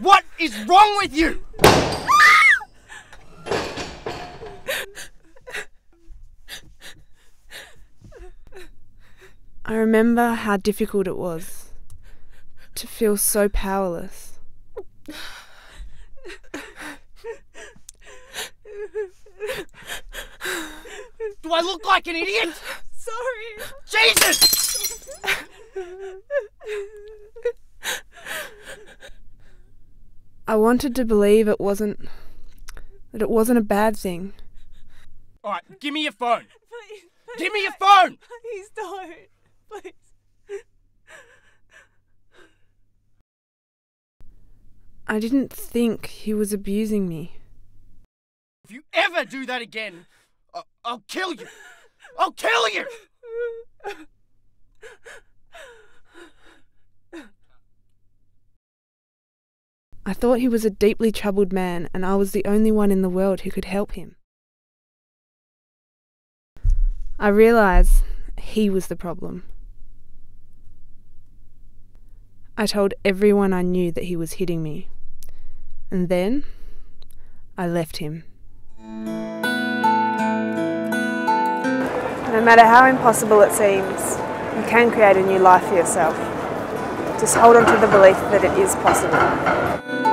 What is wrong with you? I remember how difficult it was to feel so powerless. Do I look like an idiot? Sorry. Jesus! I wanted to believe it wasn't that it wasn't a bad thing. Alright, give me your phone. Please. Give me your phone! Please don't. Please. I didn't think he was abusing me. If you ever do that again, I- I'll kill you. I'll kill you! I thought he was a deeply troubled man and I was the only one in the world who could help him. I realised he was the problem. I told everyone I knew that he was hitting me. And then I left him. No matter how impossible it seems, you can create a new life for yourself. Just hold on to the belief that it is possible.